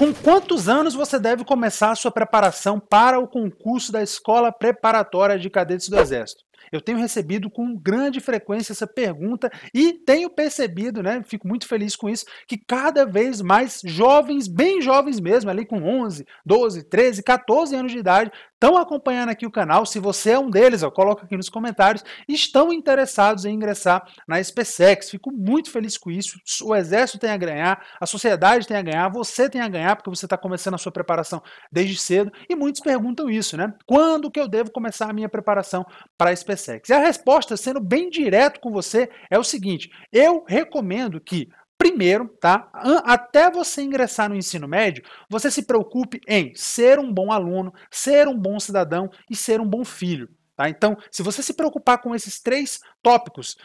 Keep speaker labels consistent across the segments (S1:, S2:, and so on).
S1: Com quantos anos você deve começar a sua preparação para o concurso da Escola Preparatória de Cadetes do Exército? Eu tenho recebido com grande frequência essa pergunta e tenho percebido, né, fico muito feliz com isso, que cada vez mais jovens, bem jovens mesmo, ali com 11, 12, 13, 14 anos de idade, estão acompanhando aqui o canal. Se você é um deles, coloca aqui nos comentários, estão interessados em ingressar na SpaceX. Fico muito feliz com isso. O Exército tem a ganhar, a sociedade tem a ganhar, você tem a ganhar, porque você está começando a sua preparação desde cedo. E muitos perguntam isso, né? Quando que eu devo começar a minha preparação para a? SpaceX? E a resposta, sendo bem direto com você, é o seguinte: eu recomendo que Primeiro, tá? Até você ingressar no ensino médio, você se preocupe em ser um bom aluno, ser um bom cidadão e ser um bom filho. Tá? Então, se você se preocupar com esses três tópicos,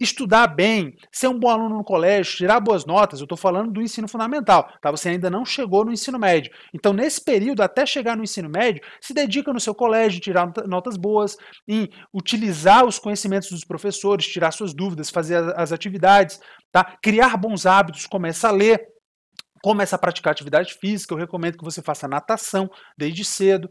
S1: estudar bem, ser um bom aluno no colégio, tirar boas notas, eu estou falando do ensino fundamental, tá? Você ainda não chegou no ensino médio. Então, nesse período, até chegar no ensino médio, se dedica no seu colégio, tirar notas boas, em utilizar os conhecimentos dos professores, tirar suas dúvidas, fazer as atividades, tá? Criar bons hábitos, começa a ler, começa a praticar atividade física, eu recomendo que você faça natação desde cedo,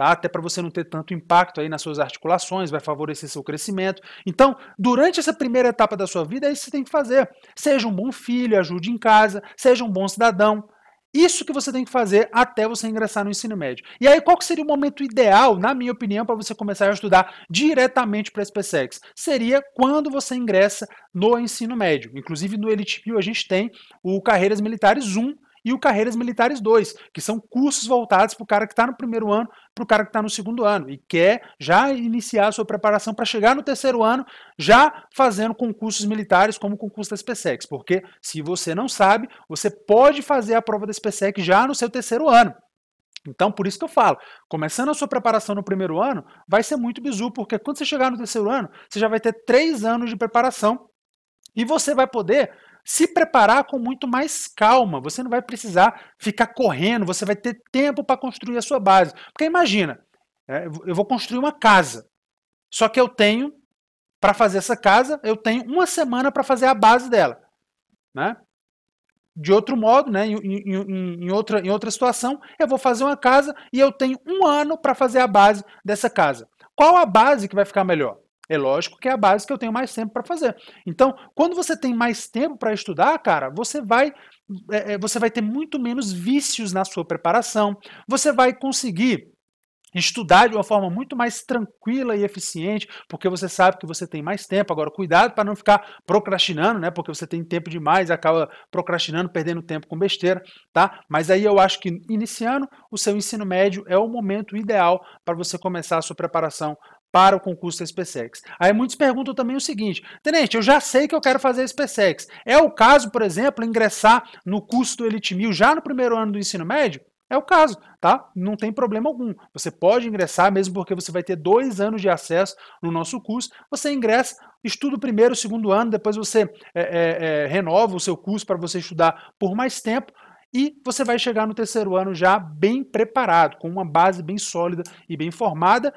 S1: Tá? até para você não ter tanto impacto aí nas suas articulações, vai favorecer seu crescimento. Então, durante essa primeira etapa da sua vida, é isso que você tem que fazer. Seja um bom filho, ajude em casa, seja um bom cidadão. Isso que você tem que fazer até você ingressar no ensino médio. E aí, qual seria o momento ideal, na minha opinião, para você começar a estudar diretamente para a SpaceX? Seria quando você ingressa no ensino médio. Inclusive, no Elite a gente tem o Carreiras Militares 1, e o Carreiras Militares 2, que são cursos voltados para o cara que está no primeiro ano, para o cara que está no segundo ano e quer já iniciar a sua preparação para chegar no terceiro ano já fazendo concursos militares como o concurso da SpaceX, porque se você não sabe, você pode fazer a prova da SpaceX já no seu terceiro ano. Então, por isso que eu falo, começando a sua preparação no primeiro ano, vai ser muito bizu, porque quando você chegar no terceiro ano, você já vai ter três anos de preparação e você vai poder se preparar com muito mais calma. Você não vai precisar ficar correndo, você vai ter tempo para construir a sua base. Porque imagina, é, eu vou construir uma casa, só que eu tenho, para fazer essa casa, eu tenho uma semana para fazer a base dela. Né? De outro modo, né, em, em, em, outra, em outra situação, eu vou fazer uma casa e eu tenho um ano para fazer a base dessa casa. Qual a base que vai ficar melhor? É lógico que é a base que eu tenho mais tempo para fazer. Então, quando você tem mais tempo para estudar, cara, você vai é, é, você vai ter muito menos vícios na sua preparação. Você vai conseguir estudar de uma forma muito mais tranquila e eficiente, porque você sabe que você tem mais tempo. Agora, cuidado para não ficar procrastinando, né? Porque você tem tempo demais acaba procrastinando, perdendo tempo com besteira, tá? Mas aí eu acho que iniciando o seu ensino médio é o momento ideal para você começar a sua preparação para o concurso da SpaceX. Aí muitos perguntam também o seguinte: Tenente, eu já sei que eu quero fazer a SpaceX. É o caso, por exemplo, ingressar no curso do Elite 1000 já no primeiro ano do ensino médio? É o caso, tá? Não tem problema algum. Você pode ingressar, mesmo porque você vai ter dois anos de acesso no nosso curso. Você ingressa, estuda o primeiro, o segundo ano, depois você é, é, é, renova o seu curso para você estudar por mais tempo e você vai chegar no terceiro ano já bem preparado, com uma base bem sólida e bem formada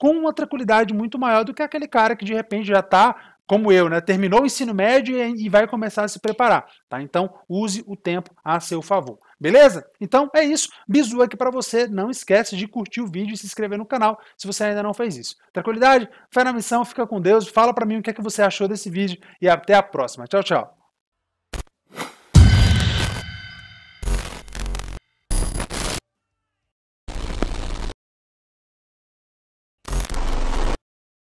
S1: com uma tranquilidade muito maior do que aquele cara que de repente já está, como eu, né, terminou o ensino médio e, vai começar a se preparar. Tá? Então, use o tempo a seu favor. Beleza? Então é isso. Bizu aqui para você. Não esquece de curtir o vídeo e se inscrever no canal se você ainda não fez isso. Tranquilidade? Fé na missão, fica com Deus. Fala para mim o que, é que você achou desse vídeo e até a próxima. Tchau, tchau.